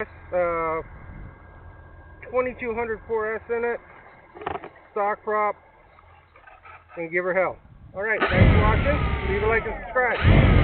uh, 2200 4S in it, stock prop, and give her hell. Alright, thanks for watching. Leave a like and subscribe.